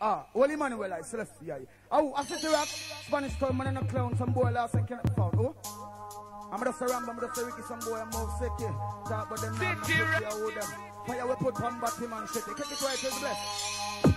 Ah, Holy Manuel, I Celestia. Oh, I said to rock, Spanish toy man and a clown, some boy last and cannot found. Oh, I'm just a ram, I'm just a Ricky, some boy, I'm more sick. Talk about them, man, I'm with them. Fire we put on batty man, shit. Take it right to the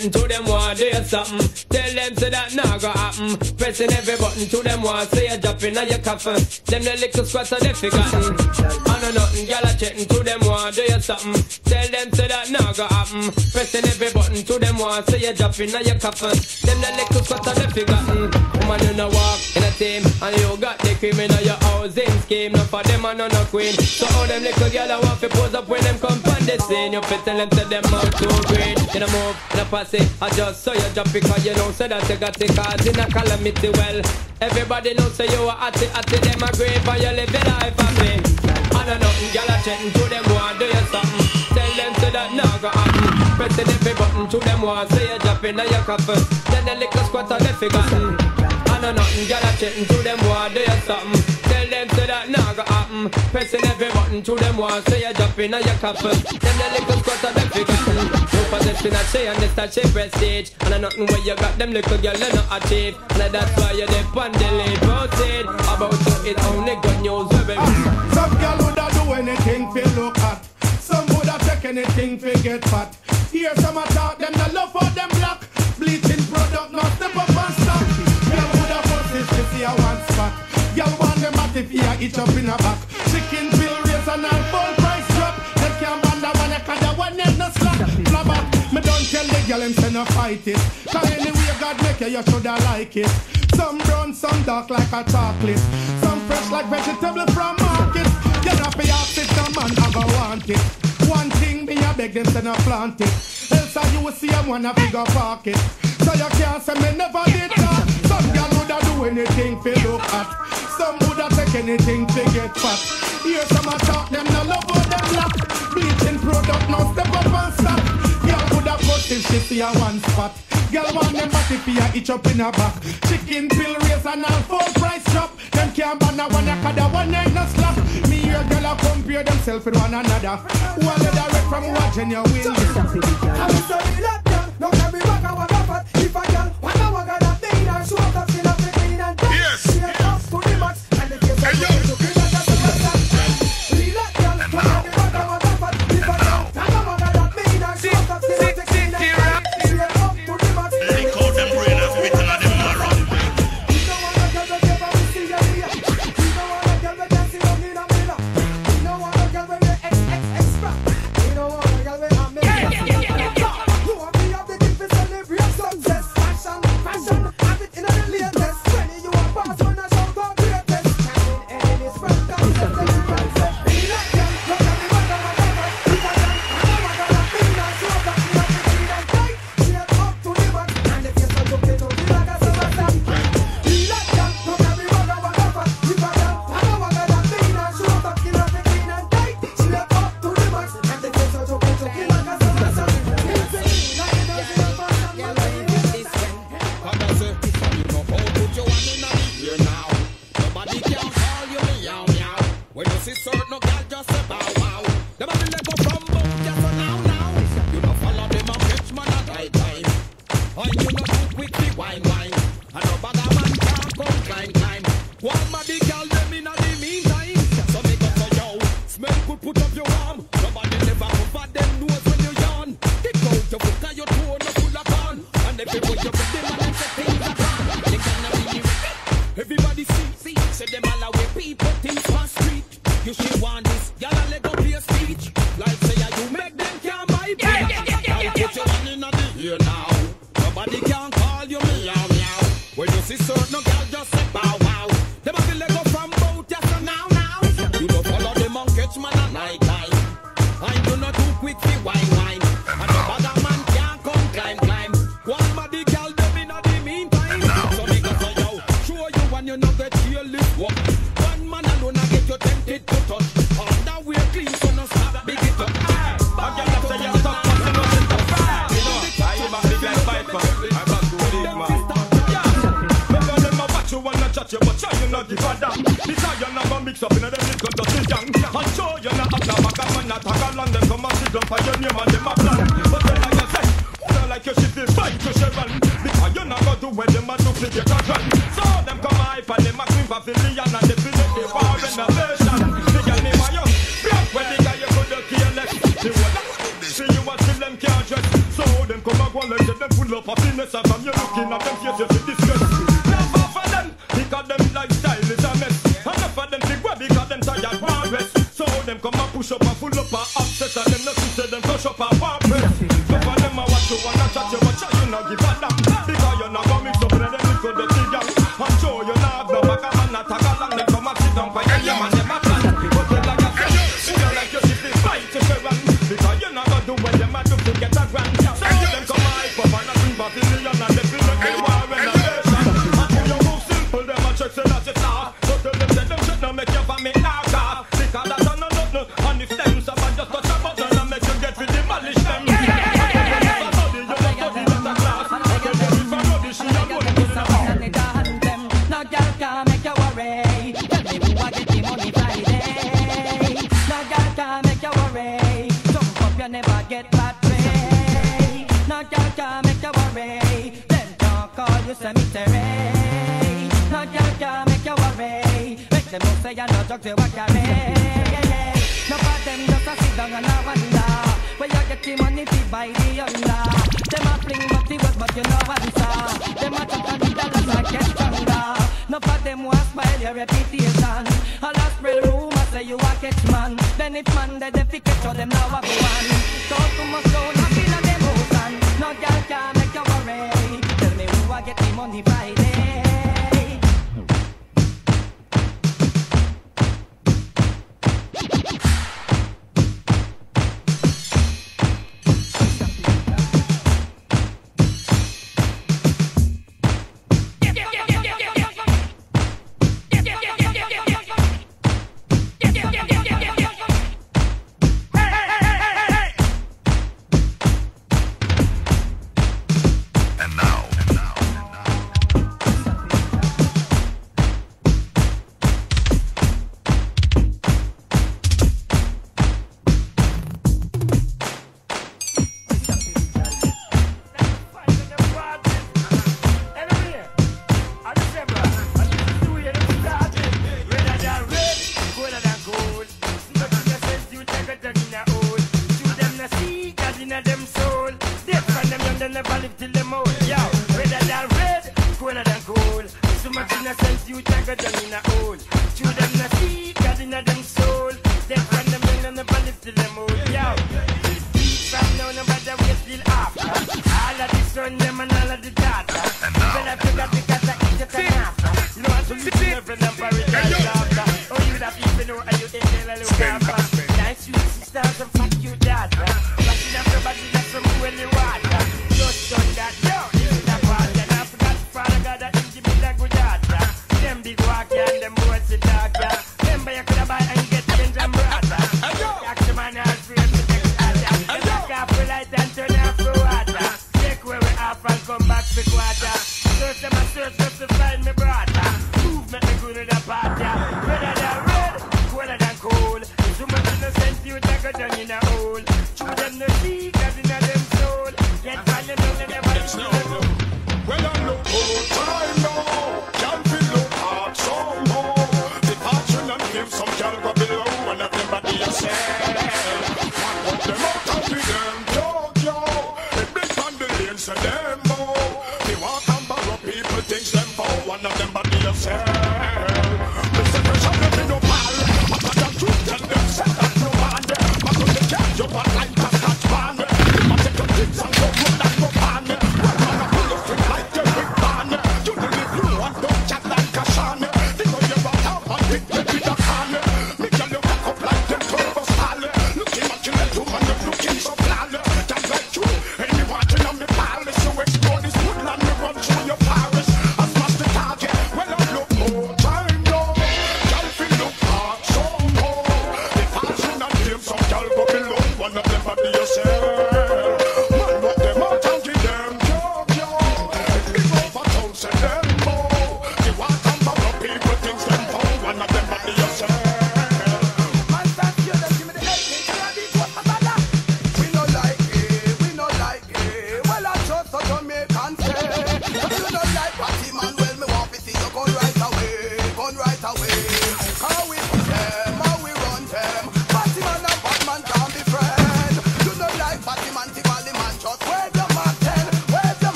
a chatting to them want do something. Tell them say that nah go happen. Pressing every button to them want say you dropping on your coffin. Them the little squats are they forgotten. I know nothing, gyal a chatting to them want do something. Tell them say that nah go happen. Pressing every button to them want say you dropping on your coffin. Them the little squats are they forgotten. Woman you no walk in a team and you got the cream in your housing scheme. No for them and no no queen. So all them little gyal a want to pose up when them come on the scene. You fit tell to them out too green. You know move, you know pass it. I just saw you drop because you know say that you got it cause in a calamity well. Everybody knows say you are at it, at it, them a grave and you live your life happy. I know nothing, gyal a chatting to them want do you something. Tell them say that nah go happen. Pressing every button to them want say you dropping on your coffin. Then the little squatter they forgotten. I know nothing, gyal a chatting to them want do you something. Tell them say that nah go happen. Pressing every button to them want say you dropping on your coffin. Then the little squatter they forgotten. No possession I say and this touch a prestige. And I nothing where you got them little girl you not achieve. And that's why you dip on the posted. About you it only good news baby. Some girl woulda do anything fi look at. Some woulda take anything fi get fat. Each up in a back. Chicken bill raise and all full price drop. Them can't one, a cause the one them no slack. Flabba, me don't tell the girl them say no fight it. Cause anyway God make you, you shoulda like it. Some brown, some dark like a chocolate. Some fresh like vegetable from market. You know fi ask it, some man have a want it. One thing me a beg them say no plant it. Else I you will see a one a bigger pocket. So you can't say me never did that. Some girl woulda do anything fi look at. Some woulda take anything fi get fat. Hear some a talk, them no love how them laugh. Bleaching product now step up and stop. Girl woulda cut if she see a one spot. Girl want them body fi a itch up in her back. Chicken pill race and all full price shop. Them can't ban a one a the one ain't no slap. Me hear girl a compare themselves with one another. One get direct from your win. I'm sorry no carry back wagga fat. If a girl want a wagga that thing, and show up push up and full up and upset and them not see them flush up and pop. Some of them I watch you and I chat you, but you not give a damn.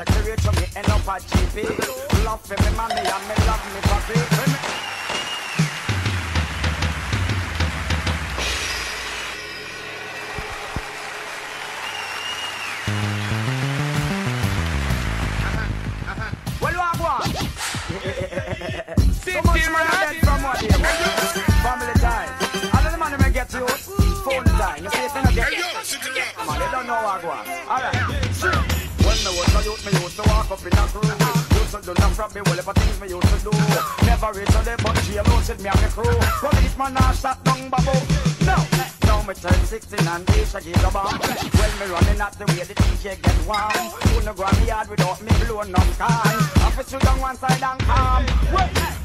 Secretary to me end up at GP. Love me mommy and me love me papi. Well, what one? So much money dead from one. Family time. Another man may get you. Phone time. You see, it's not get. Come on, they don't know what one. All right to walk up in a crew. Used to do not from me, whatever things me used to do. Never reach to them, but she alone said me and me crew. Police man, I shot down babo. No, now me turn 16 and this I get a bomb. When me running at the way the DJ get warm. Who I go on the yard without me blowing up time. Officer down one side and calm.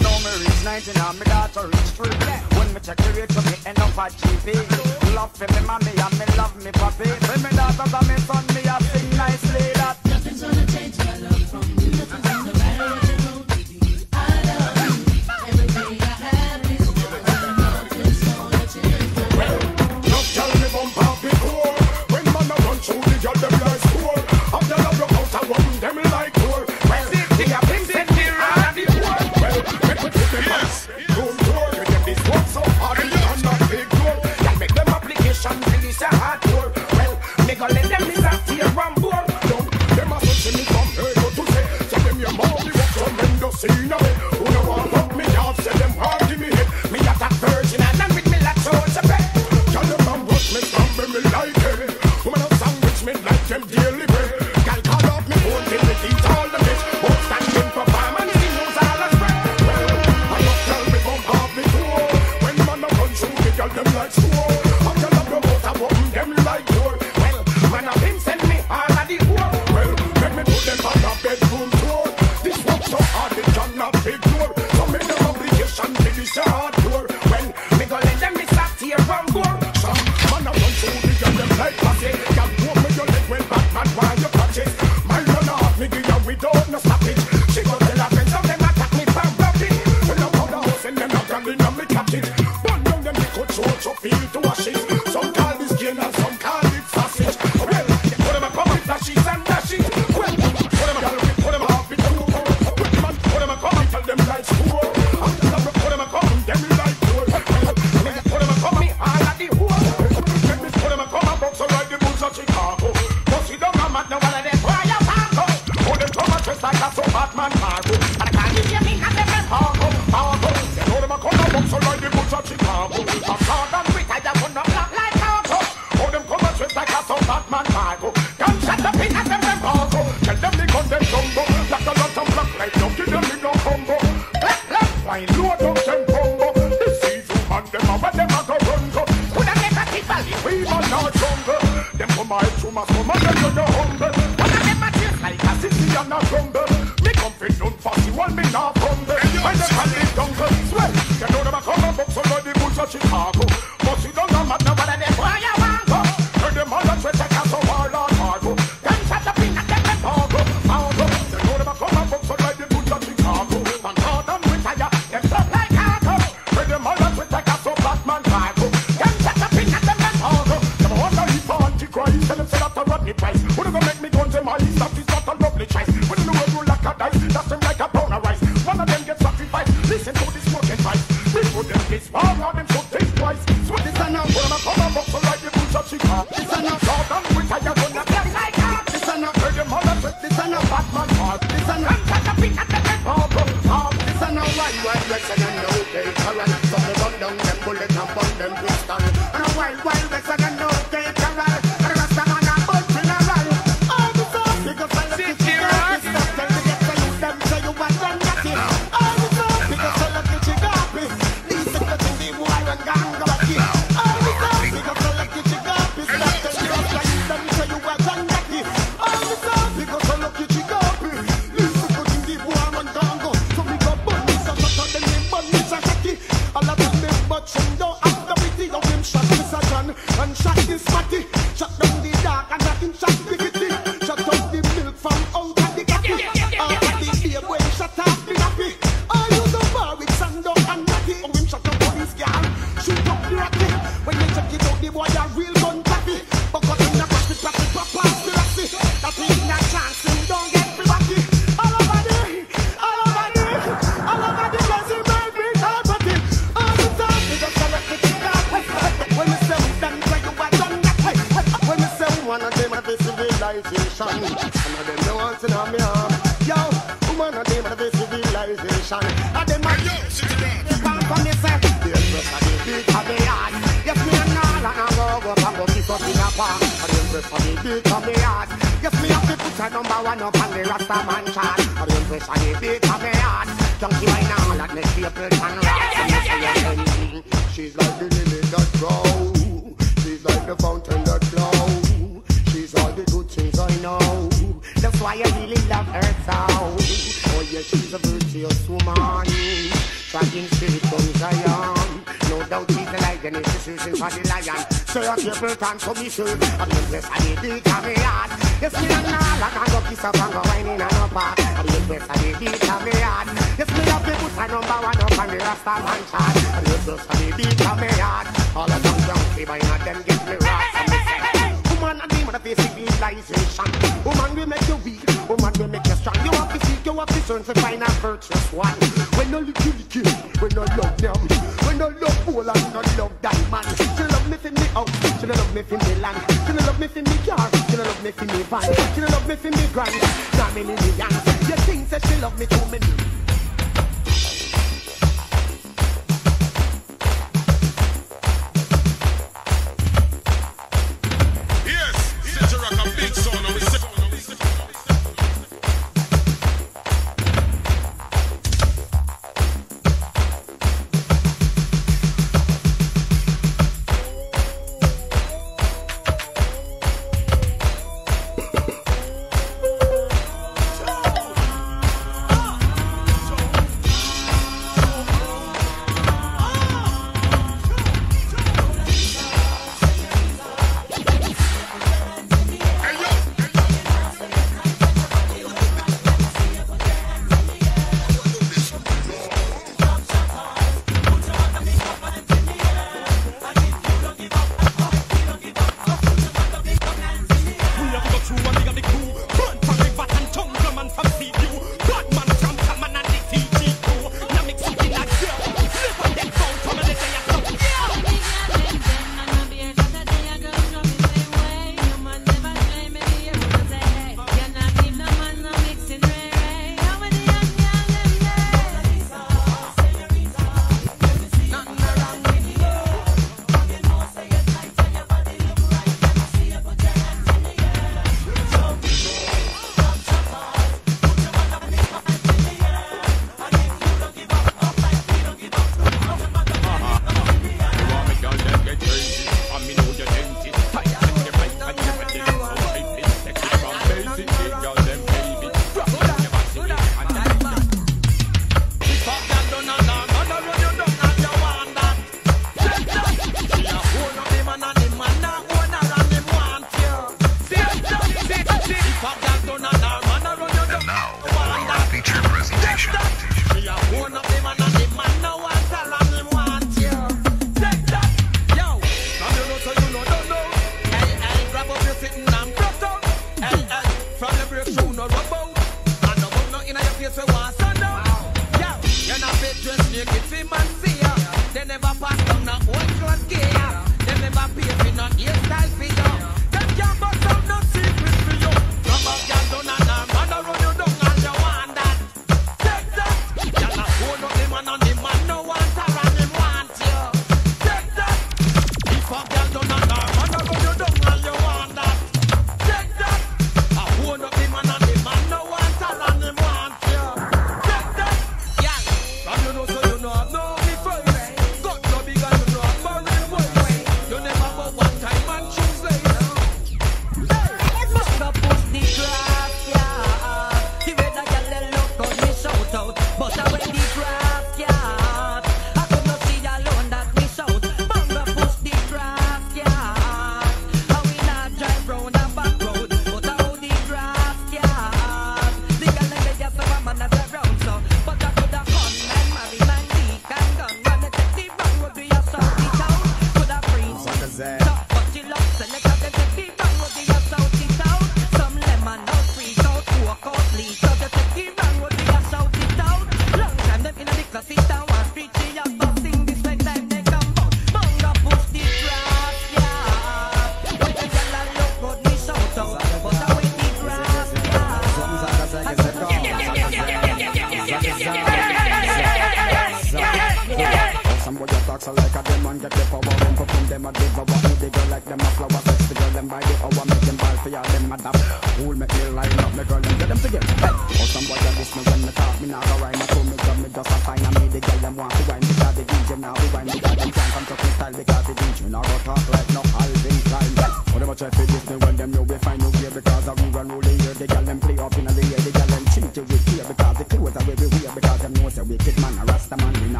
Now me reach 19 and me daughter reach 3 me check the rate me end up at GP. Love for me mommy and me love me papi. For me daughters and me son, me I sing nicely that. Nothing's gonna change my love from you. Sing away. and submission. I mean, yes, I did beat on me hard. Yes, me and all, I can go kiss up and go wine in and up. I mean, yes, I did beat on me hard. Yes, me up the put a number one up on the Rasta man chart. I mean, yes, I did beat on me hard. All the dumb young people, you know, them get me rock and a demon of civilization. Woman will make you weak, woman will make you strong. You have to seek, you have to turn to find a virtuous one. When no licky licky, when no love them, when no love fool and no love that man. She love me for me out, she no love me for me land, she no love me for me car, she no love me for me van, she no love me for me grand. Now me in the you think that she love me too many.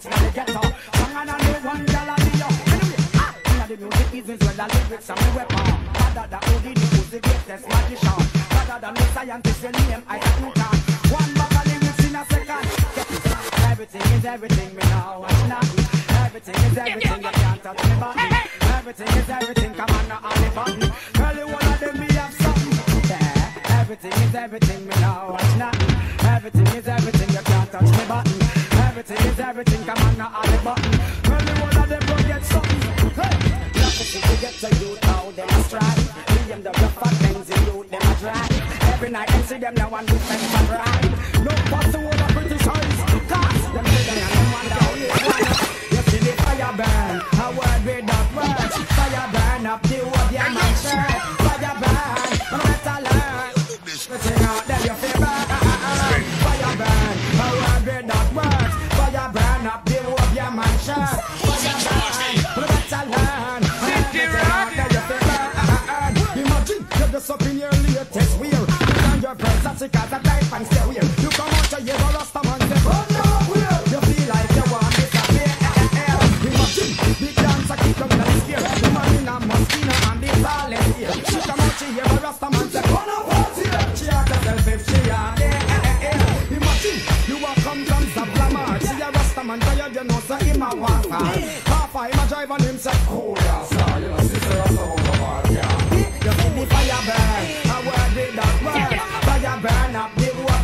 dancing in the ghetto. Song and I know one girl I see you. Anyway, ah, the music is as well lyrics and we weapon. every night. And see them now and do things for right. No, pass the whole of criticize. Cause them say they are no one down here.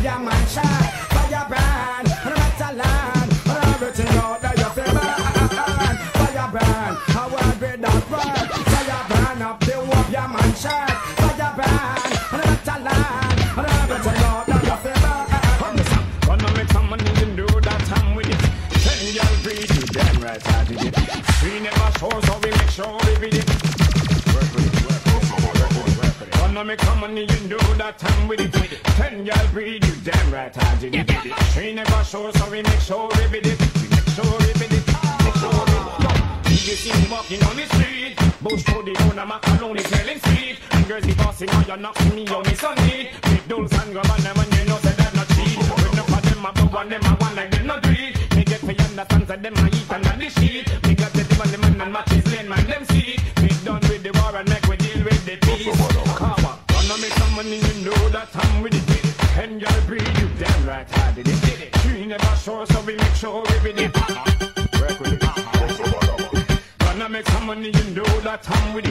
fireman shot, everything out you feel firebrand, i'ma make some money and do that time with it. you right We never so we make sure. to make some money that with it. sure, so we make sure we beat it. We make sure we beat it. Make sure we no. Did you see me walking on the street? Bush for the owner, macaroni selling sweet. And girls be passing by, you're not me, you're me. Big dolls and grab on them, and you know, say they're not cheap. With enough of them, I put one them, I want like them, not three. They get for you, understand, say them, got time with.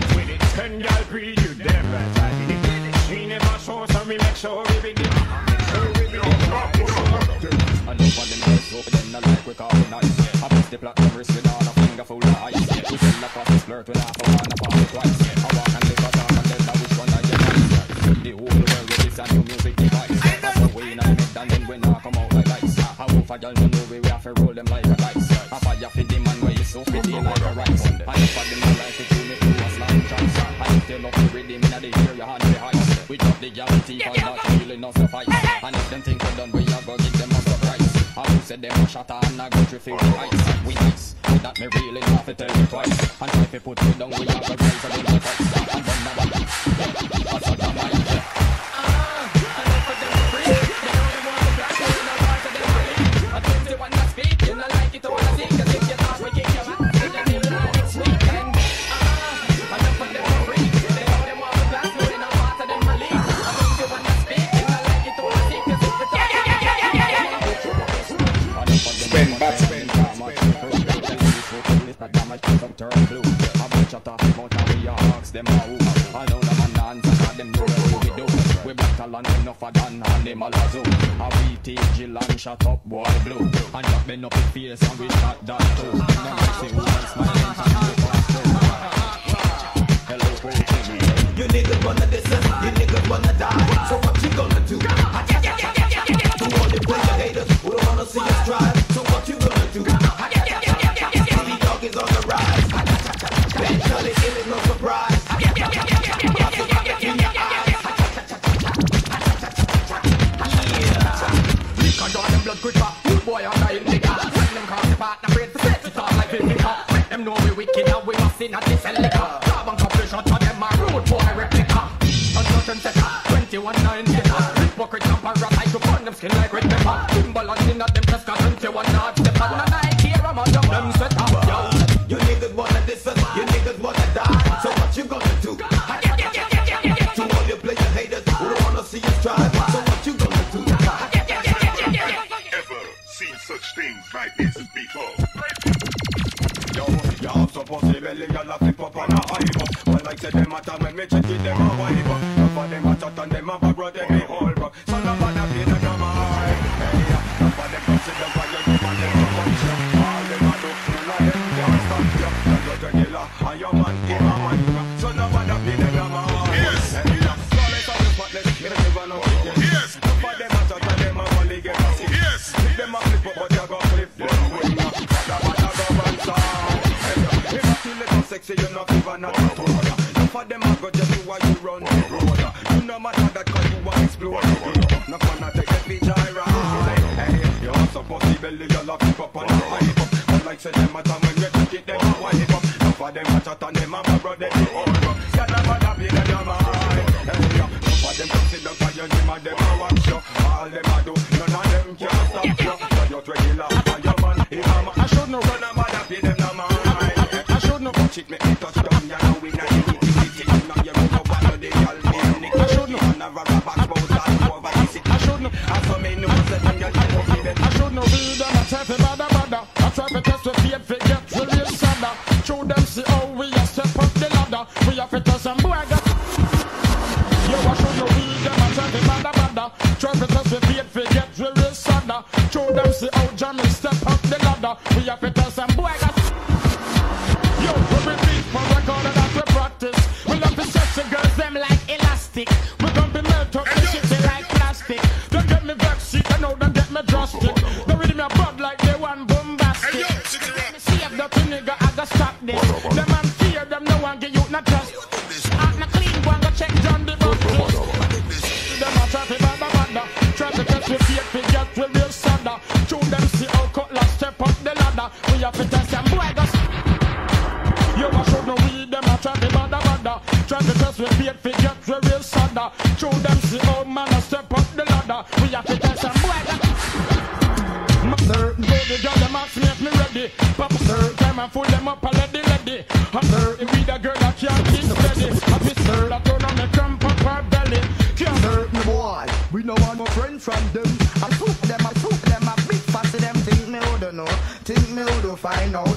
The guarantee for not really no suffice. And if them think we're done, we are gotta give them a surprise. I who said them a shot and I go to feel the ice. We nice, that me really not to tell you twice. And if you put me down, we are gonna I keep up and love hip hop. And like said them a time when we take it, them a hip hop. Now for them a chat and them a brother. from them. I took them, I took them, I beat pass them. Think me who don't know, think me who don't find out.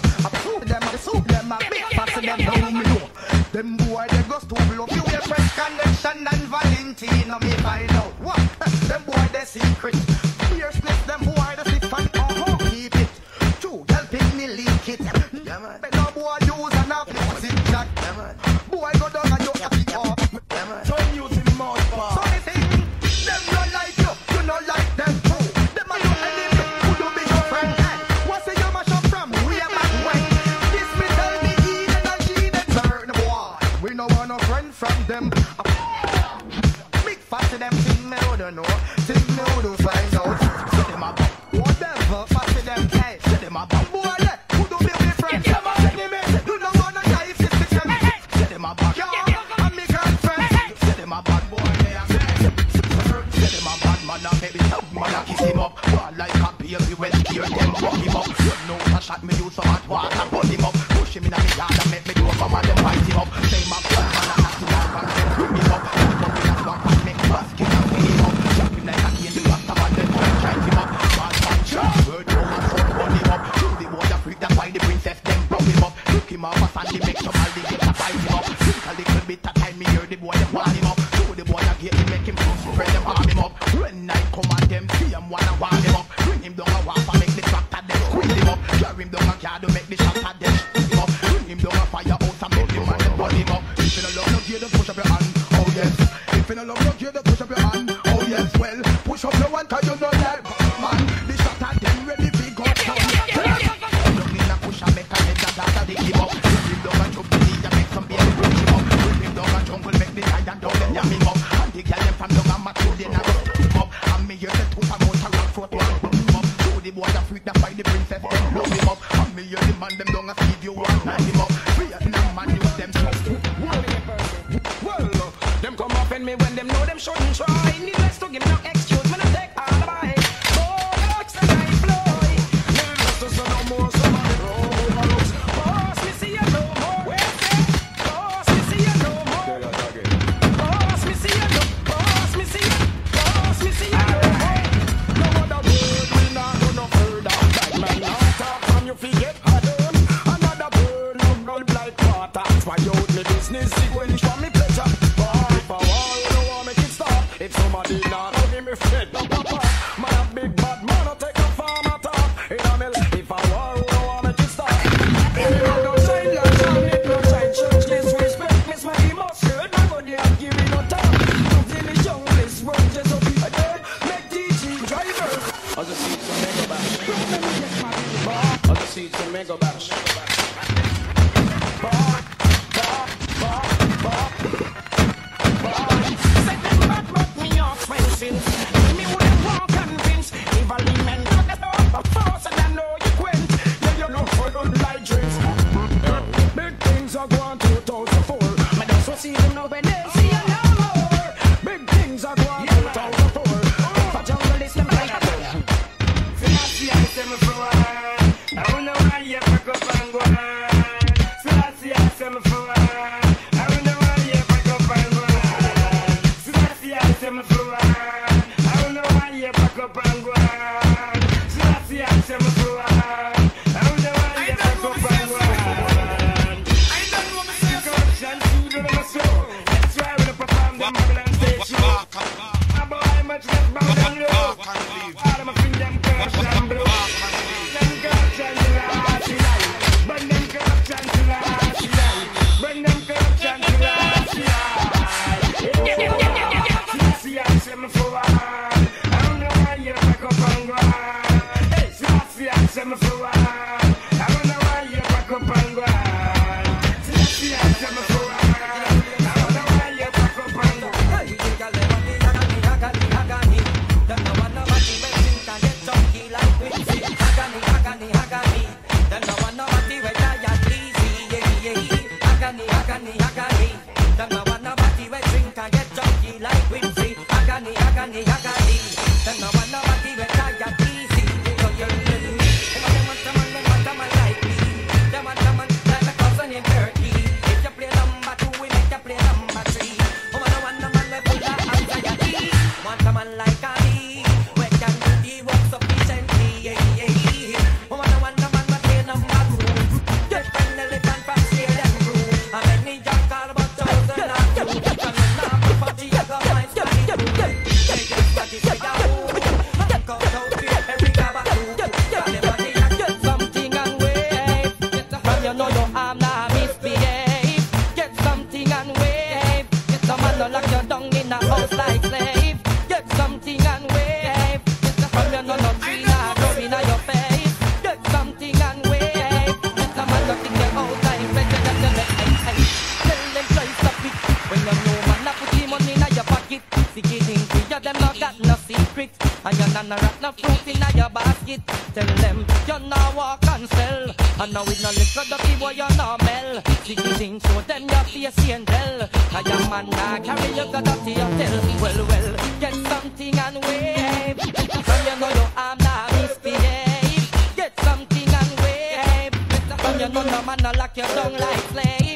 no fruit in your basket. Tell them you now walk and sell. And now with no liquor, dirty boy, you no mel. Jiggy thing, show them your face angel. A young man now carry you got dirty hotel. Well, well, get something and wave. From you know your arm now misbehave. Get something and wave. From you know no man no lock you down like slave.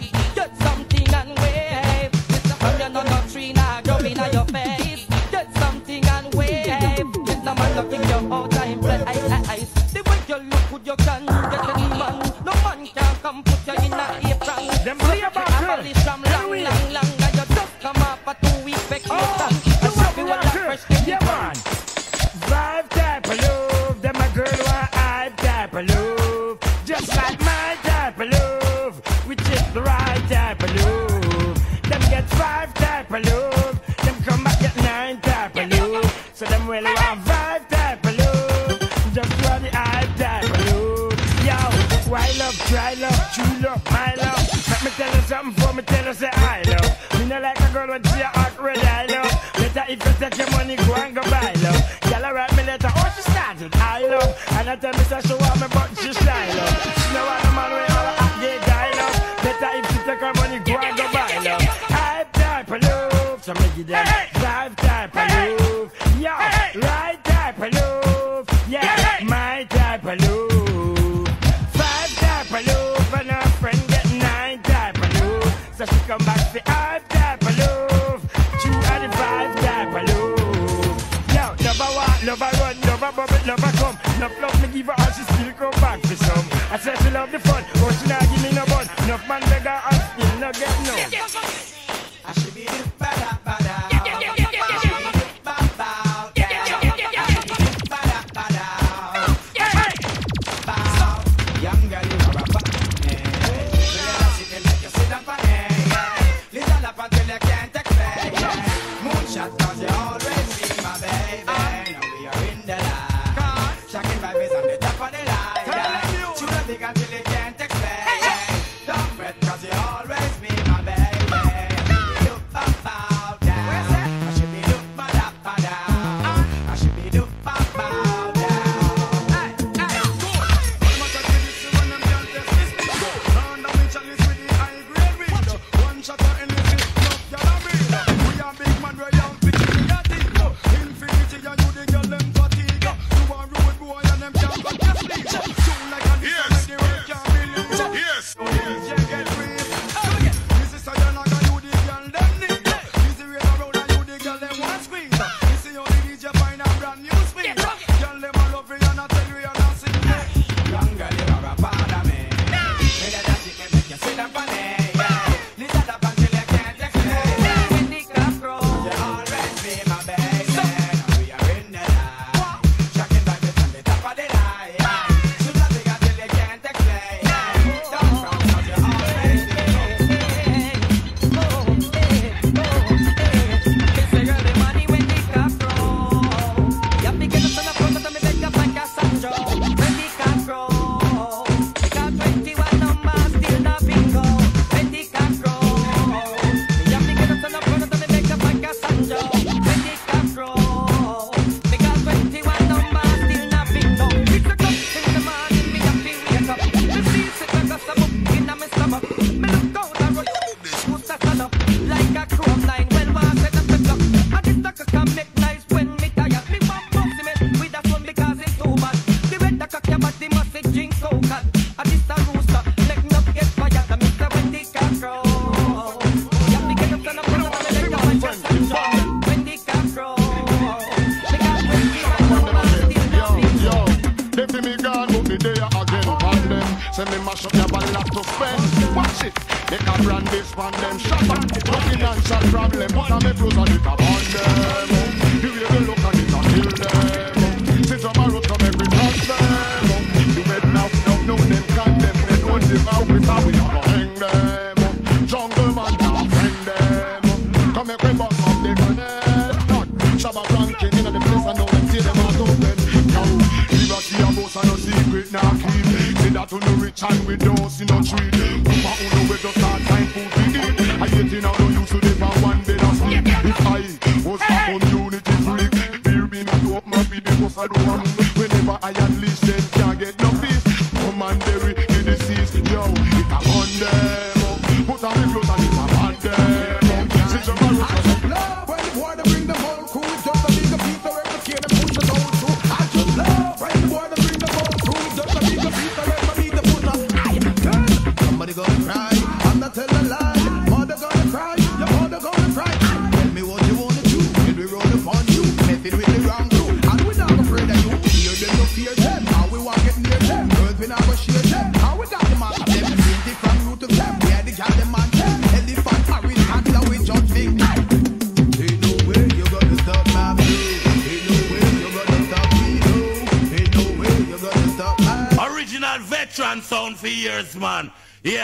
And I tell me, say, I said she love the fun, but she not give me no bun. Enough man beg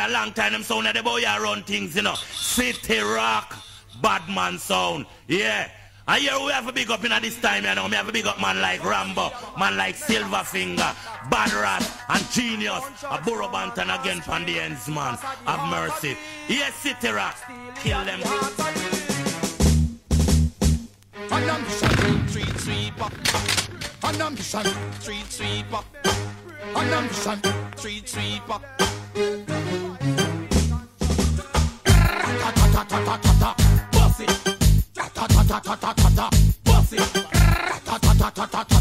a long time. Them sound of the boy around things, you know. City rock, badman sound. Yeah. I hear we have a big up in at this time, you know. We have a big up man like Rambo, man like Silverfinger, Bad Rat, and Genius, a Burro Banton again from the ends, man. Have mercy. Yeah, City Rock, kill them. And I'm street sweeper. And I'm street sweeper. And I'm street sweeper kata kata, boss it. Kata kata kata kata, boss it. Kata kata kata.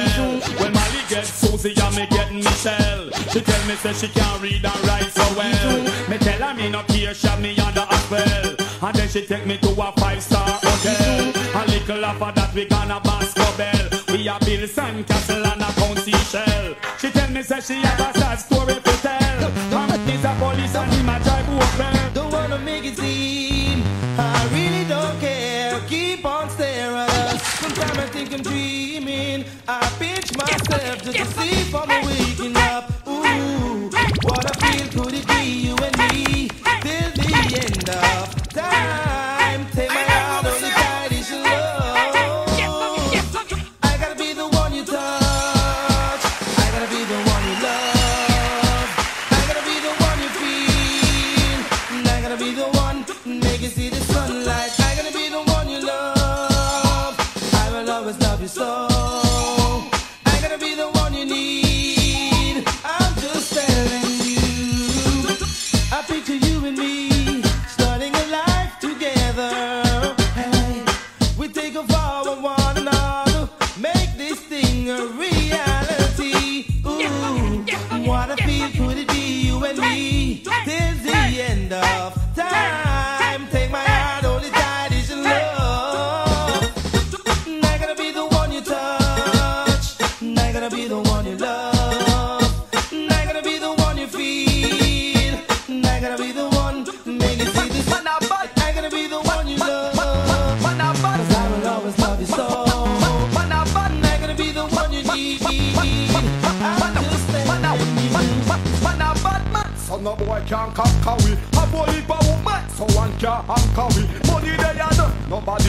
Michel. When Molly get Susie and me get Michelle. She tell me say she can't read and write so well. Me tell her me no care, she me under a spell. And then she take me to a five-star hotel. A little offer that we gonna basketball. We a build some castle and a County shell. She tell me say she have a sad story to tell. Come is a police and him a drive over. Don't wanna make it seem. I really don't care. Keep on staring. Sometimes I think I'm dreaming. I pinch myself just to see if I'm waking up. Ooh, what I feel could it be you and me till the end of?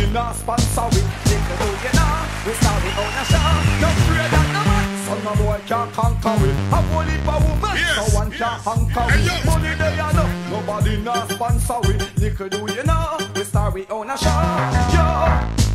Nobody not sponsor we Think they do you know We start the own a show No fear that no man So no boy can't conquer we A boy heap a woman So one can anchor we Money they a do Nobody not sponsor we Nickel do you know We start we own a show Yo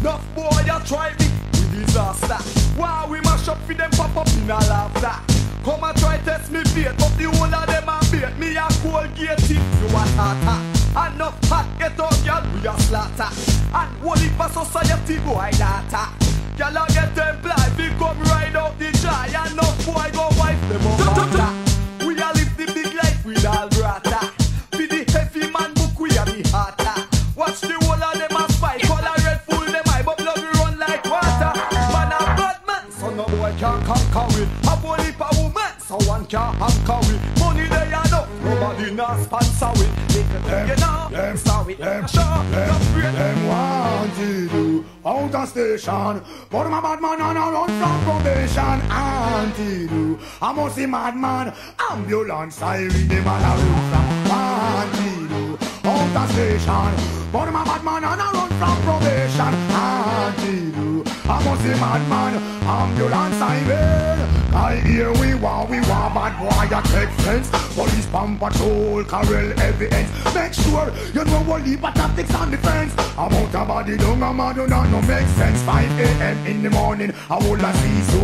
Enough boy a try me We disaster Why we mash up for them pop up in a laughter Come and try test me bait, but the whole of them a bait. Me a cold gate if you a tartar. Enough hot, get out, girl, we a slaughter. And whole heap of society boy data. Girl a get employed, we come ride out the joy. Enough boy go wife them up. We a live the big life with all grata. For the heavy man book, we a the harder. Watch the whole of them a spy, color red full them eye, but love we run like water. Man a bad man, so no boy can conquer we. A heap a woman, so one can anchor we. Money they a no, nobody not sponsor we. Do you know, them sorry, them sure, them. Them wanted you out of station. But my bad man on a run from probation. Auntie do I must see madman. Ambulance siren Them all a run from Auntie do out of station. But my bad man on a run from probation. Auntie do I must see madman. Ambulance siren I hear we want, we want bad boy I take sense Police pump patrol, carrel evidence Make sure you know what leave a tactics on the fence. About a body down a man do not no make sense. 5 a.m. in the morning, I will a see so.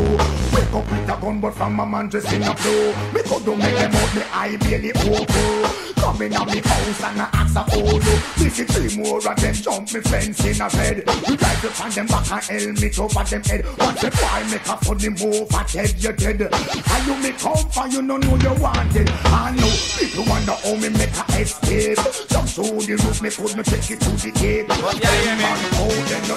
Wake up with a gun but from a man just in a flow Me could do make them out, me eye barely open. Come in a me house and I ask a photo. Me see three more of them jump me fence in a bed. We to find them back and helmet over them head. Once the boy make a funny move, I tell you dead And you me come for you no know you wanted I know people wonder how me make a escape Jump through the roof, me put me take it to the gate oh, yeah, yeah, Man, oh, then no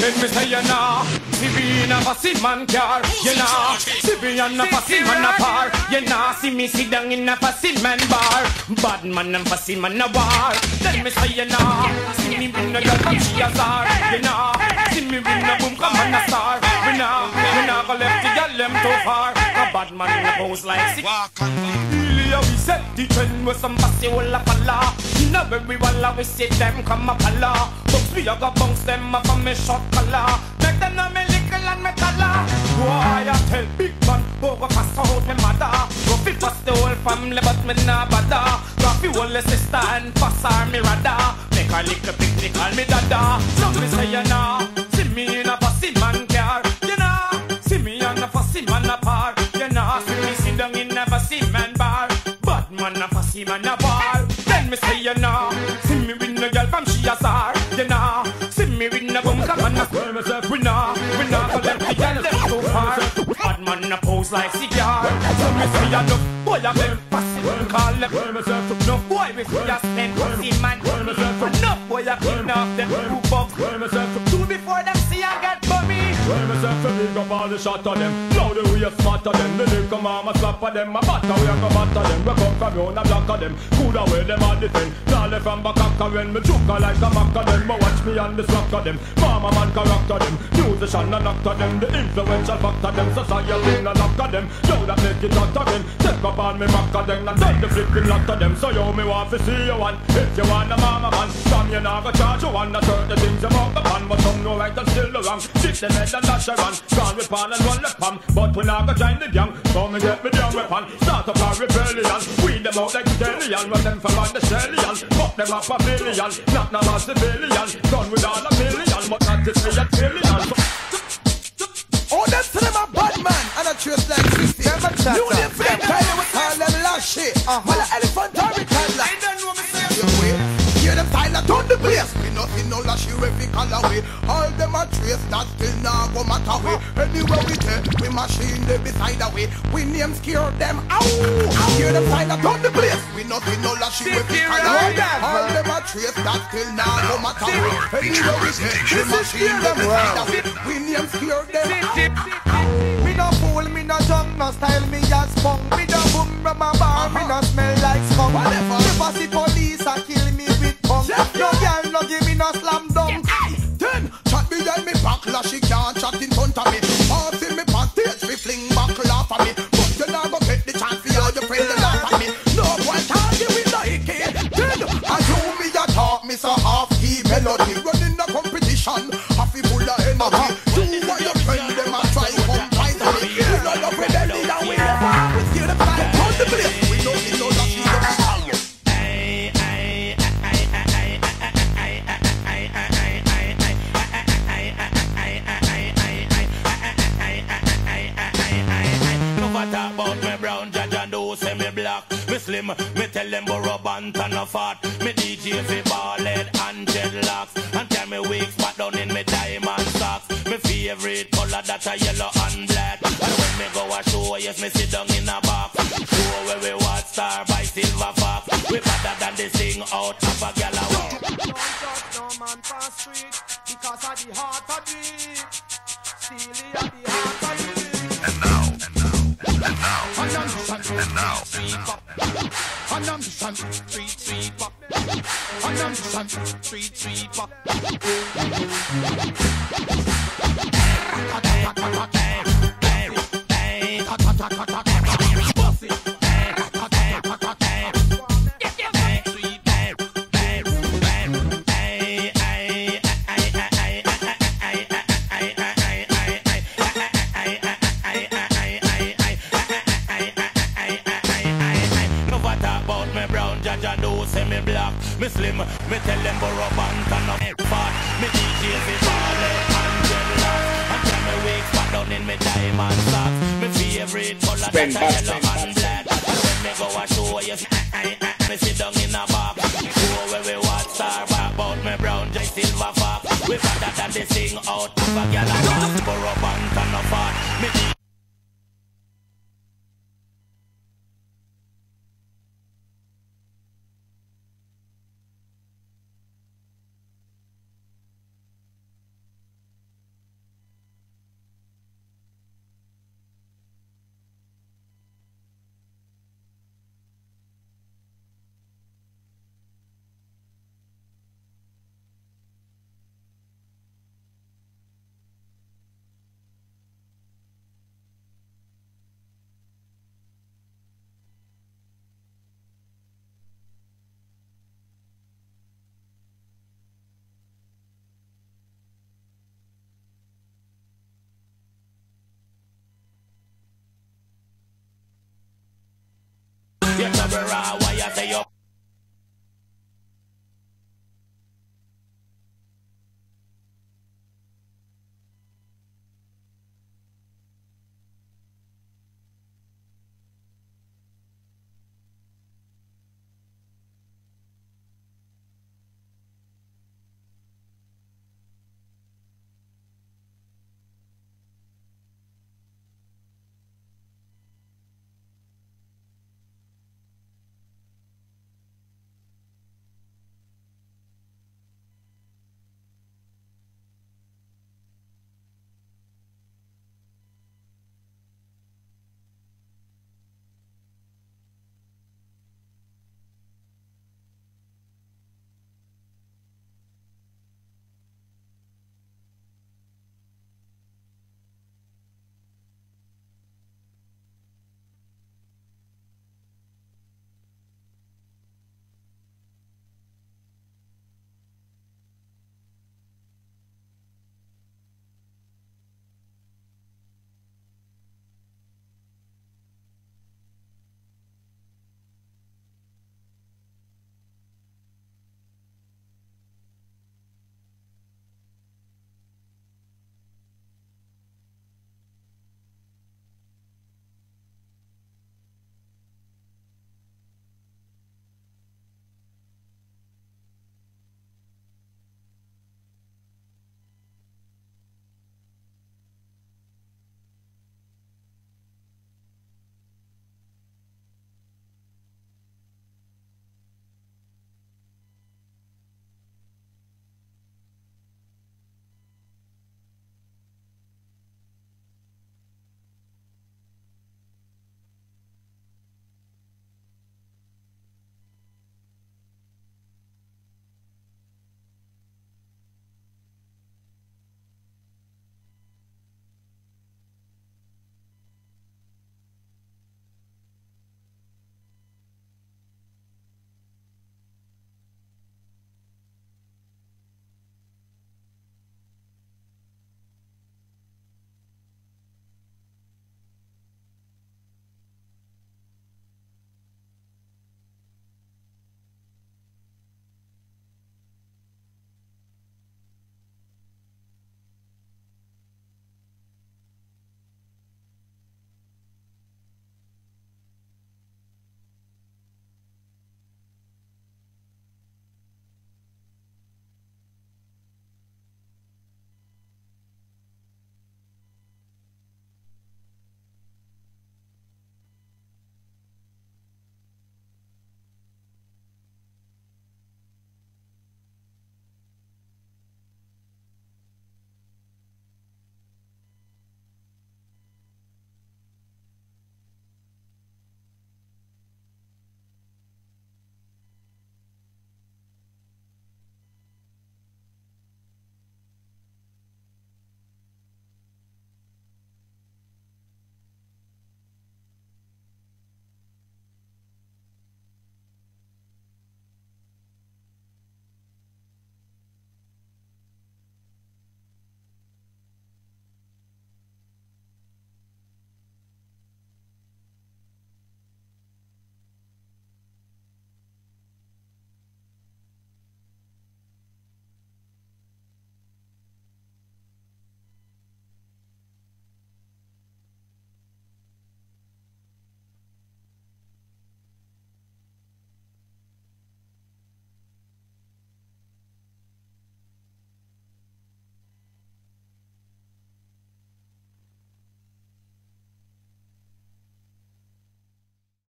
Let me say you know, see me in a fussy man car. You know, see me in a fussy man a par. You know, see me sit down in a fussy man bar. Bad man and fussy man a war. Let me say you know, see me win a girl from she a star. You know, see me win a boom come on a star. We know, we know go left the girl them too far. A bad man in a pose like sick. Really, we set the trend with some fussy wall of a law. Now every wall we see them come up a law. But we a go bounce them up on me shot collar. Make them know me little and me taller. Boy, I tell big man, go fast out me mother. Go fit fast the whole family, but me nah bother. Go fi whole sister and pass her me radar. Make her little picnic, call me dada. So me say you know, fussy man a bar. Then me say you know, see me with no girl from she a star. You know, see me with no bum come on a swear myself. We know, we know go let the girl them so far. Bad man a pose like cigar. So me say you know, boy a them fussy. Call them no boy we see a spend pussy man. No boy a kidnap them two bucks. Two before them see I get bummy. To big up all the shot of them Now the way smart of them The little mama slap of them A batter we a go batter them We come from round a block of them Could away them all defend Now left from back of when Me choke a like a mac of them But watch me and the slack of them Mama man character them Musician and actor them The influential factor them Society and lock of them Now that make it hot again Take up on me back of them And then the flipping lot of them So yo me want to see you one If you want a mama man From you now go charge you one The certain things you want the pan But some know right and still the wrong Sit them head and dash a on rip on and run the pump, but we not go join the gang. Come and get me down with weapon, start up a rebellion. Weed them out like stallion, run them from on the stallion. Fuck them up a million, not now as a billion. Done with all a million, but not to say a trillion. Oh, that's them a bad man, and a trace like 50. Them a chatter. You them kind of call them last shit. Uh-huh. Well, elephant or a toddler. You wait. Hear them Tyler turn the place. We nothing no lashy lash you every color way. All them a trace that's away. Anywhere we turn, we machine them beside the way. We name scare them out. hear them side up on the place. We not in no lash with this kind of All them a trace that till now no matter where, Anywhere we take, we machine them beside the way. We name scare them out. Me no fool, me no tongue, no style, me just punk. Me no boom from a bar, me no smell like skunk. three, three, four. Cut, cut, Batman, Batman. You cover our wire, say you